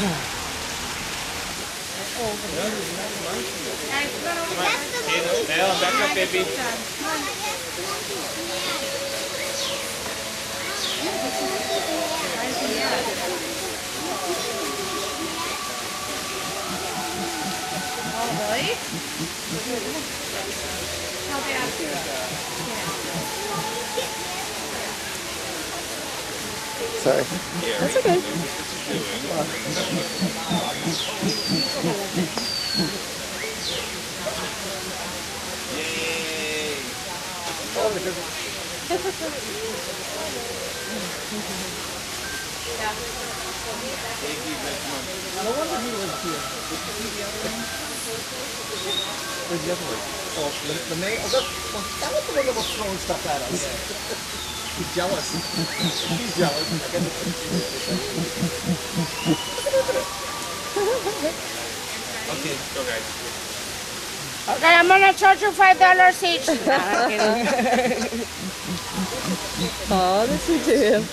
Now, back up, baby. Oh, really? How bad? Sorry. That's okay. No wonder he lives here. Where's the other one? Oh, the, the main. Oh, that, well, oh, that was the one that was throwing stuff at us. He's jealous. He's jealous. I guess Okay, go guys. Okay, I'm gonna charge you five dollars each. Nah, I'm kidding. Oh, that's sweet to him.